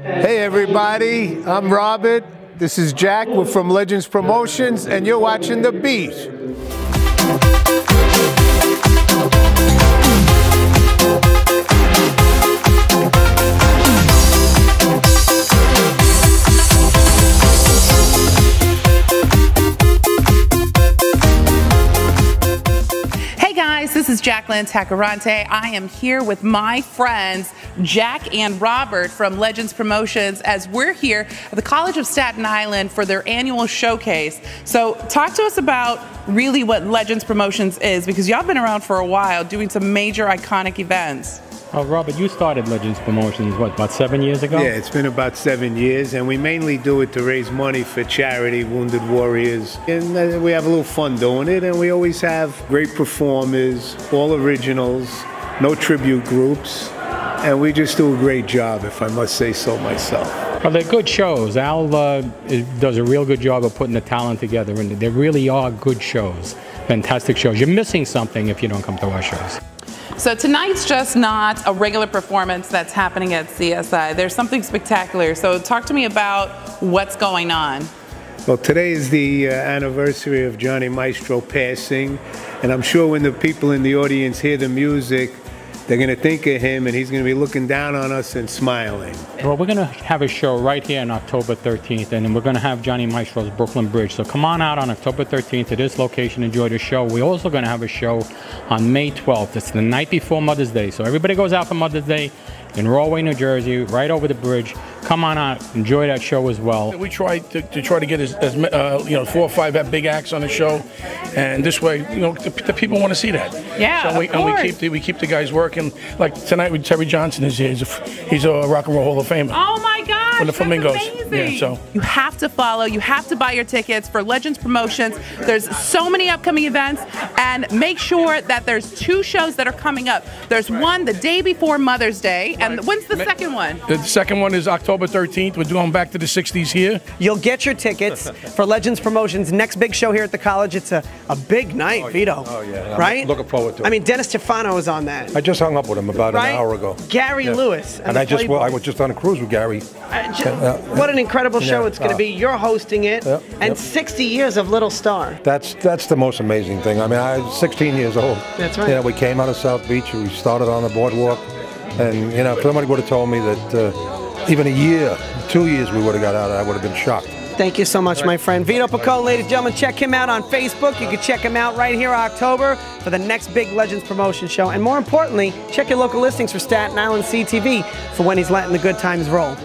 Hey everybody, I'm Robert. This is Jack. We're from Legends Promotions, and you're watching The Beat. Hey guys, this is Jacqueline Tacarante. I am here with my friends Jack and Robert from Legends Promotions as we're here at the College of Staten Island for their annual showcase. So, talk to us about really what Legends Promotions is because y'all have been around for a while doing some major iconic events. Oh, Robert, you started Legends Promotions, what, about seven years ago? Yeah, it's been about seven years, and we mainly do it to raise money for charity, Wounded Warriors. And uh, we have a little fun doing it, and we always have great performers, all originals, no tribute groups, and we just do a great job, if I must say so myself. Well, they're good shows. Al uh, does a real good job of putting the talent together, and they really are good shows. Fantastic shows. You're missing something if you don't come to our shows. So tonight's just not a regular performance that's happening at CSI. There's something spectacular. So talk to me about what's going on. Well, today is the uh, anniversary of Johnny Maestro passing, and I'm sure when the people in the audience hear the music, they're going to think of him, and he's going to be looking down on us and smiling. Well, we're going to have a show right here on October 13th, and we're going to have Johnny Maestro's Brooklyn Bridge. So come on out on October 13th to this location, enjoy the show. We're also going to have a show on May 12th. It's the night before Mother's Day. So everybody goes out for Mother's Day in Rahway, New Jersey, right over the bridge. Come on out, enjoy that show as well. We try to, to try to get as, as uh, you know four or five big acts on the show, and this way you know the, the people want to see that. Yeah, so we, of and we keep the, we keep the guys working. Like tonight, with Terry Johnson is here. He's a, f- he's a Rock and Roll Hall of Famer. Oh my gosh! From the Flamingos. amazing. Yeah, so- you have to follow. You have to buy your tickets for Legends Promotions. There's so many upcoming events, and make sure that there's two shows that are coming up. There's one the day before Mother's Day, and when's the Ma- second one? The second one is October 13th. We're going back to the 60s here. You'll get your tickets for Legends Promotions next big show here at the college. It's a, a big night, Vito. Oh, yeah, and I'm Right? looking forward to it. I mean, Dennis Stefano is on that. I just hung up with him about right? an hour ago. Gary Yeah. Lewis. And the I just well, I was just on a cruise with Gary. Uh, what an incredible show it's going to uh, be. You're hosting it, and yep. 60 years of Little Star. That's that's the most amazing thing. I mean, I was 16 years old. That's right. You know, we came out of South Beach. We started on the boardwalk, and you know, if somebody would have told me that uh, even a year, two years, we would have got out, I would have been shocked. Thank you so much, my friend. Vito Picone, ladies and gentlemen, check him out on Facebook. You can check him out right here October for the next big Legends promotion show. And more importantly, check your local listings for Staten Island CTV for when he's letting the good times roll.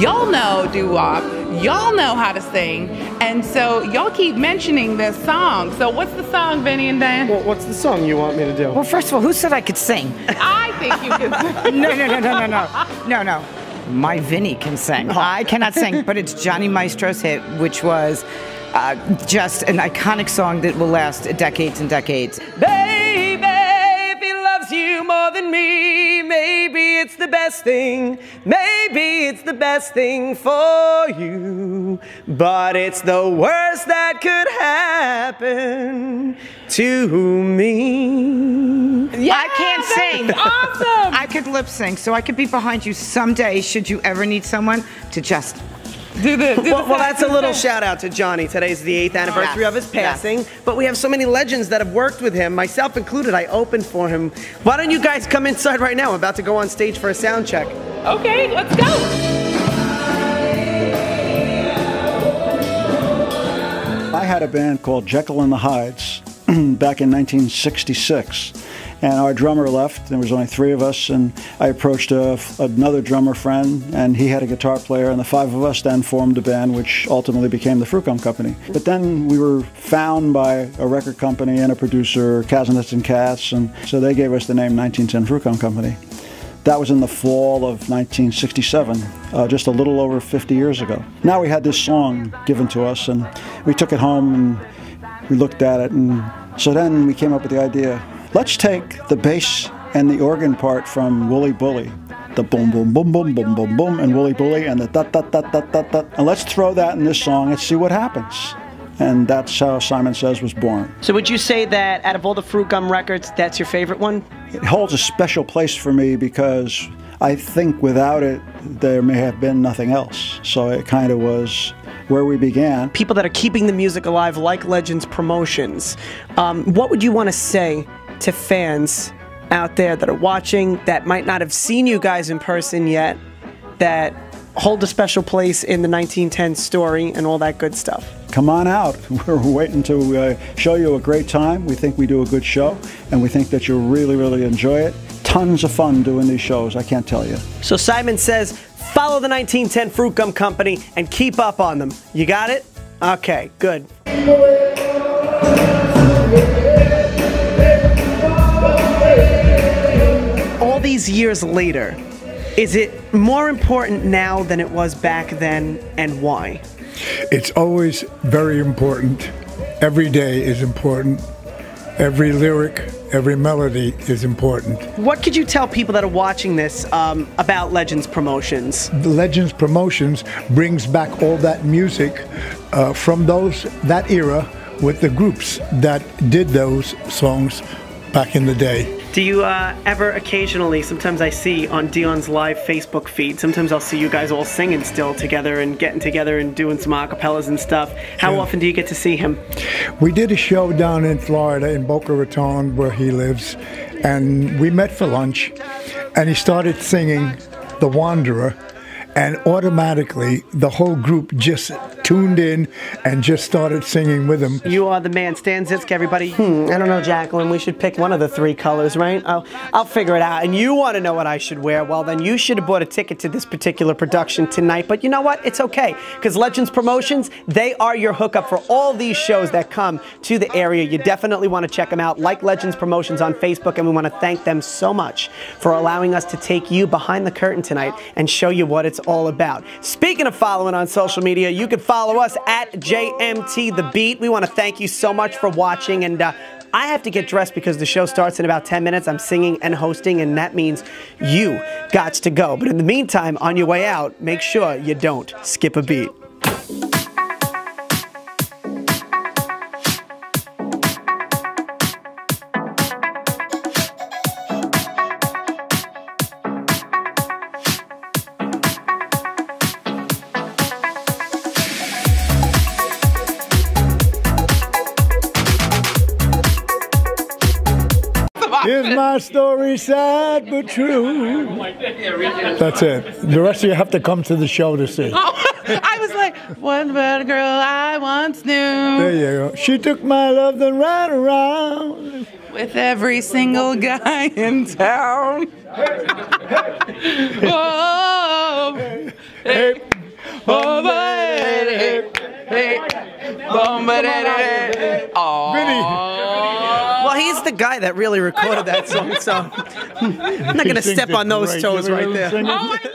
Y'all know doo wop. Y'all know how to sing, and so y'all keep mentioning this song. So what's the song, Benny and Dan? Well, what's the song you want me to do? Well, first of all, who said I could sing? I think you can. sing. No, no, no, no, no, no, no, no. My Vinny can sing. I cannot sing, but it's Johnny Maestro's hit, which was uh, just an iconic song that will last decades and decades. Baby, if he loves you more than me, maybe it's the best thing. Maybe it's the best thing for you. But it's the worst that could happen to me. Yeah, I can't sing. Awesome. I could lip sync, so I could be behind you someday. Should you ever need someone to just do the, do the Well, well, that's a little shout out to Johnny. Today's the eighth anniversary Yes, of his yes. passing, but we have so many legends that have worked with him, myself included. I opened for him. Why don't you guys come inside right now? I'm about to go on stage for a sound check. Okay, let's go. I had a band called Jeckell and the Hydes back in 1966. And our drummer left. There was only three of us, and I approached a, another drummer friend, and he had a guitar player, and the five of us then formed a band, which ultimately became the Fruitgum Company. But then we were found by a record company and a producer, Kasenetz and Katz, and so they gave us the name 1910 Fruitgum Company. That was in the fall of 1967, uh, just a little over 50 years ago. Now we had this song given to us, and we took it home and we looked at it, and so then we came up with the idea let's take the bass and the organ part from Wooly Bully. The boom, boom, boom, boom, boom, boom, boom, and Wooly Bully, and the dot, dot, dot, dot, dot, dot. And let's throw that in this song and see what happens. And that's how Simon Says was born. So, would you say that out of all the Fruit Gum records, that's your favorite one? It holds a special place for me because I think without it, there may have been nothing else. So it kind of was where we began. People that are keeping the music alive, like Legends Promotions, um, what would you want to say to fans out there that are watching that might not have seen you guys in person yet, that hold a special place in the 1910 story and all that good stuff? Come on out. We're waiting to uh, show you a great time. We think we do a good show, and we think that you'll really, really enjoy it. Tons of fun doing these shows, I can't tell you. So Simon says, follow the 1910 Fruit Gum Company and keep up on them. You got it? Okay, good. These years later, is it more important now than it was back then, and why? It's always very important. Every day is important. Every lyric, every melody is important. What could you tell people that are watching this um, about Legends Promotions? The Legends Promotions brings back all that music uh, from those that era with the groups that did those songs back in the day. Do you uh, ever occasionally, sometimes I see on Dion's live Facebook feed, sometimes I'll see you guys all singing still together and getting together and doing some acapellas and stuff. How Yeah. often do you get to see him? We did a show down in Florida in Boca Raton where he lives, and we met for lunch, and he started singing The Wanderer, and automatically the whole group just tuned in and just started singing with him. You are the man, Stan Zizka, everybody. Hmm, I don't know, Jacqueline. We should pick one of the three colors, right? I'll, I'll figure it out. And you want to know what I should wear? Well, then you should have bought a ticket to this particular production tonight. But you know what? It's okay. Because Legends Promotions, they are your hookup for all these shows that come to the area. You definitely want to check them out. Like Legends Promotions on Facebook. And we want to thank them so much for allowing us to take you behind the curtain tonight and show you what it's all about. Speaking of following on social media, you can follow us at JMT The Beat. We want to thank you so much for watching and uh, I have to get dressed because the show starts in about 10 minutes. I'm singing and hosting, and that means you got to go. But in the meantime, on your way out, make sure you don't skip a beat. Here's my story, sad but true. That's it. The rest of you have to come to the show to see. Oh, I was like, one about a girl I once knew? There you go. She took my love, then ran around. With every single guy in town. oh, Hey, oh, hey, hey, oh, boom, ba-da-da-da. Aw. Well, he's the guy that really recorded that song, so I'm not going to step on those great. toes Give me a right little there.